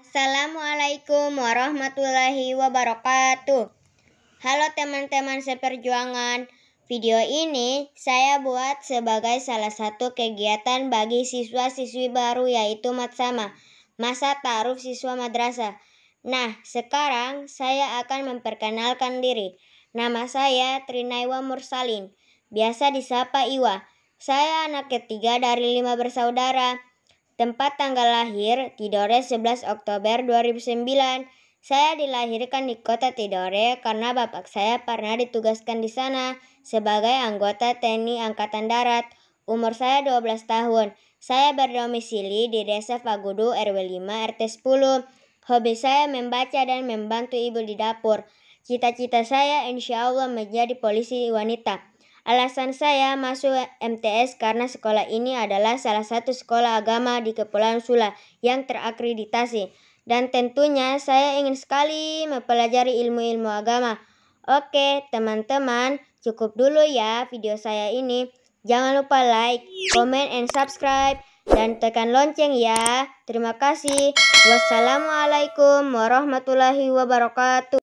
Assalamualaikum warahmatullahi wabarakatuh. Halo teman-teman seperjuangan. Video ini saya buat sebagai salah satu kegiatan bagi siswa-siswi baru yaitu Matsama, masa taruh siswa madrasah. Nah, sekarang saya akan memperkenalkan diri. Nama saya Trinaiwa Mursalin, biasa disapa Iwa. Saya anak ketiga dari lima bersaudara. Tempat tanggal lahir Tidore 11 Oktober 2009. Saya dilahirkan di kota Tidore karena bapak saya pernah ditugaskan di sana sebagai anggota TNI Angkatan Darat. Umur saya 12 tahun. Saya berdomisili di Desa Fagudu RW 5 RT 10. Hobi saya membaca dan membantu ibu di dapur. Cita-cita saya insya Allah menjadi polisi wanita. Alasan saya masuk MTS karena sekolah ini adalah salah satu sekolah agama di Kepulauan Sula yang terakreditasi. Dan tentunya saya ingin sekali mempelajari ilmu-ilmu agama. Oke, teman-teman, cukup dulu ya video saya ini. Jangan lupa like, comment, and subscribe. Dan tekan lonceng ya. Terima kasih. Wassalamualaikum warahmatullahi wabarakatuh.